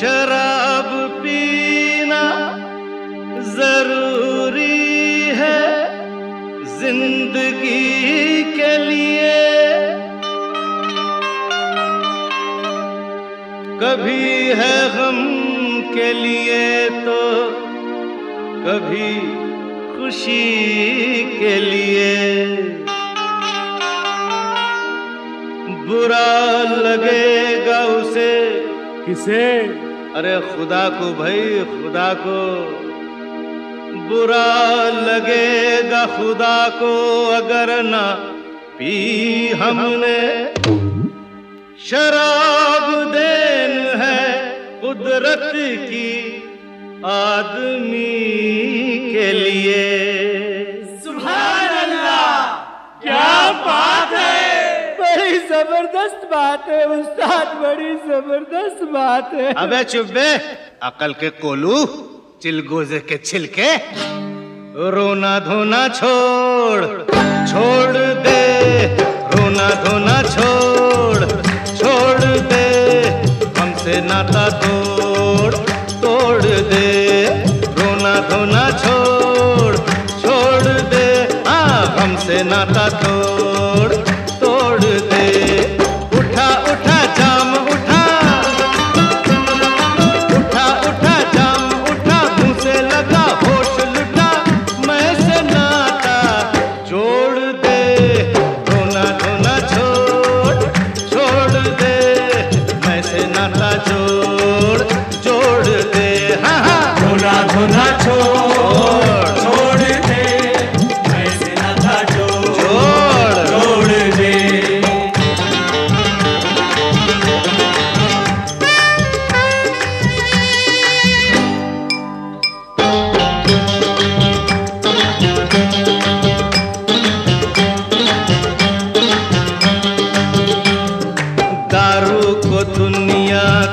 शराब पीना ज़रूरी है ज़िंदगी के लिए। कभी है गम के लिए तो कभी खुशी के लिए। बुरा लगेगा उसे किसे? अरे खुदा को भाई, खुदा को। बुरा लगेगा खुदा को अगर ना पी हमने। शराब देन है कुदरत की आदमी। ज़बरदस्त बात है, उस्ताद, बड़ी ज़बरदस्त बात है। अबे चुप बे अकल के कोलू, चिलगोजे के छिलके, रोना धोना छोड़ छोड़ दे, रोना धोना छोड़ छोड़ दे, हमसे नाता तोड़ तोड़ दे, रोना धोना छोड़ छोड़ दे हाँ हमसे नाता तोड़। नाता जोड़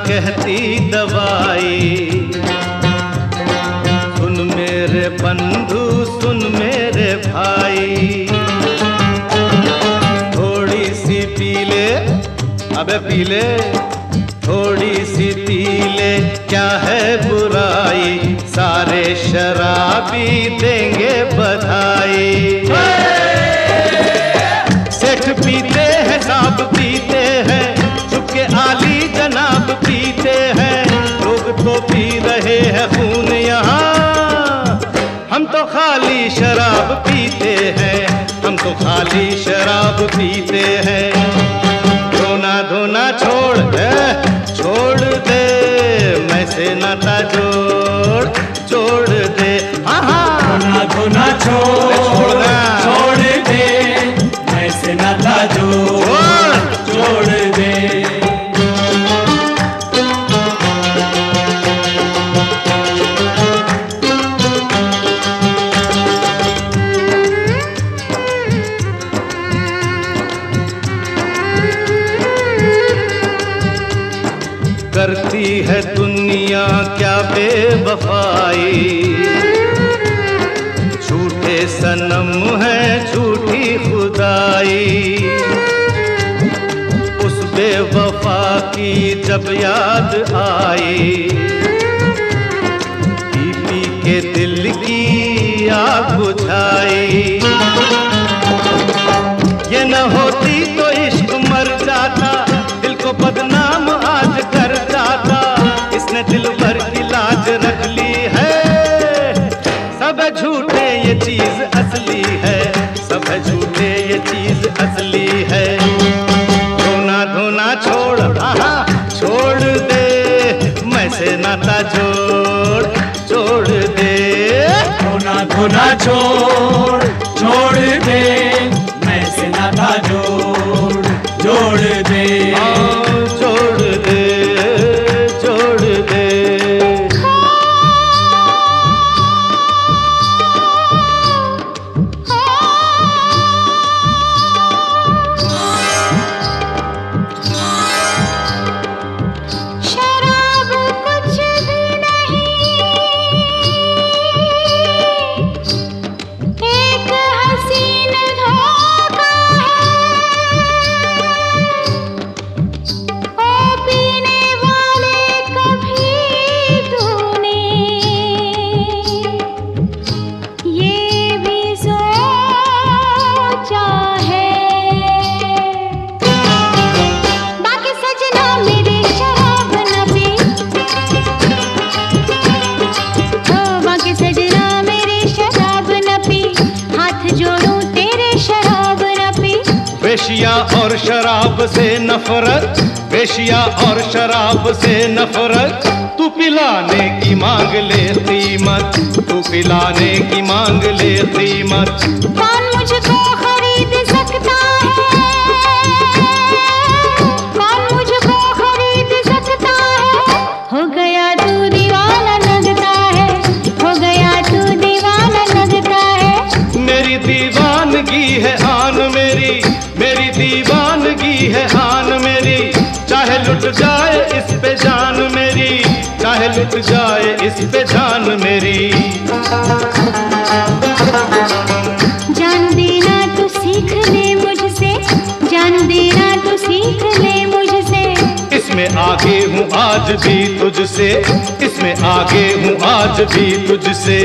कहती दवाई। सुन मेरे बंधु, सुन मेरे भाई। थोड़ी सी पीले अबे पीले थोड़ी सी पीले क्या है बुराई? सारे शराबी देंगे बधाई। खाली शराब पीते हैं। धोना धोना छोड़ छोड़ दे मैं से नाता जोड़ करती है दुनिया क्या बेवफाई? झूठे सनम है झूठी खुदाई। उस बेवफा की जब याद आई के दिल की आग बुझाई। ये न होती तो इश्क मर जाता, दिल को बदनाम आज कर से नाता जोड़ छोड़ दे। धोना धोना छोड़ छोड़ दे। शराब से नफरत वेशिया और शराब से नफरत। तू पिलाने की मांग ले कीमत तू पिलाने की मांग ले कीमत लुट जाए इस पे जान मेरी। जान देना तू सीख ले मुझसे जान देना तू सीख ले मुझसे। इसमें आगे हूँ आज भी तुझसे इसमें आगे हूँ आज भी तुझसे।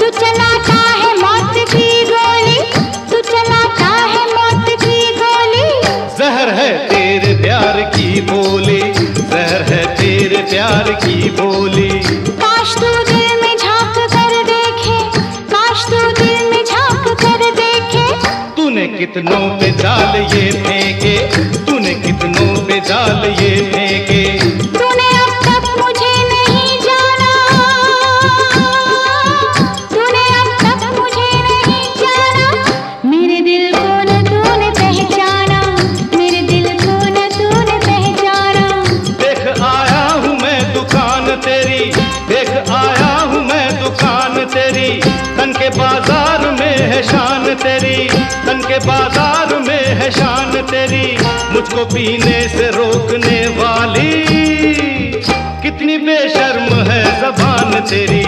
तू चलाता है मौत की गोली तू चलाता है मौत की गोली। जहर है तेरे प्यार की बोली प्यार की बोली। काश तू दिल में झाँक कर देखे काश तू दिल में झाँक कर देखे। तूने कितनों पे जाल ये फेंके तूने कितनों पे जाल तेरी, देख आया हूँ मैं दुकान तेरी। तन के बाज़ार में है शान तेरी तन के बाज़ार में है शान तेरी। मुझको पीने से रोकने वाली, कितनी बेशर्म है जबान तेरी।